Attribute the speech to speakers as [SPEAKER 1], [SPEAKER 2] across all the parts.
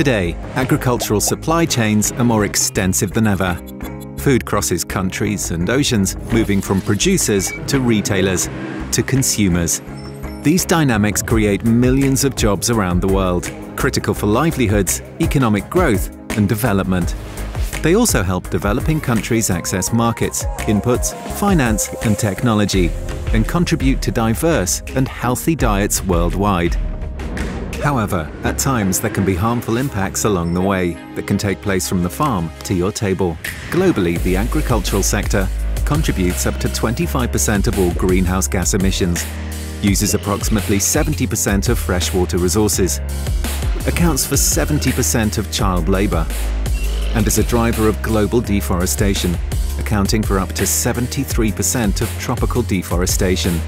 [SPEAKER 1] Today, agricultural supply chains are more extensive than ever. Food crosses countries and oceans, moving from producers to retailers to consumers. These dynamics create millions of jobs around the world, critical for livelihoods, economic growth and development. They also help developing countries access markets, inputs, finance and technology, and contribute to diverse and healthy diets worldwide. However, at times there can be harmful impacts along the way that can take place from the farm to your table. Globally, the agricultural sector contributes up to 25% of all greenhouse gas emissions, uses approximately 70% of freshwater resources, accounts for 70% of child labour, and is a driver of global deforestation, accounting for up to 73% of tropical deforestation.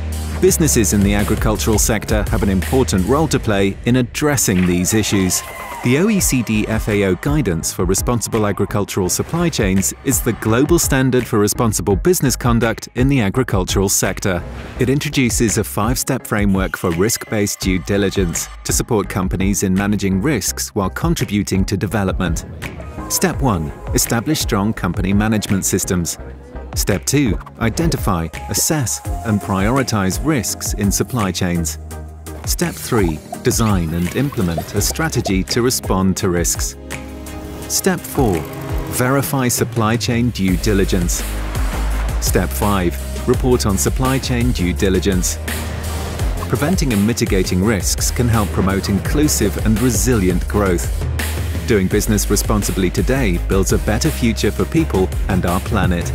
[SPEAKER 1] Businesses in the agricultural sector have an important role to play in addressing these issues. The OECD FAO guidance for responsible agricultural supply chains is the global standard for responsible business conduct in the agricultural sector. It introduces a five-step framework for risk-based due diligence to support companies in managing risks while contributing to development. Step 1. Establish strong company management systems. Step 2. Identify, assess and prioritize risks in supply chains. Step 3. Design and implement a strategy to respond to risks. Step 4. Verify supply chain due diligence. Step 5. Report on supply chain due diligence. Preventing and mitigating risks can help promote inclusive and resilient growth. Doing business responsibly today builds a better future for people and our planet.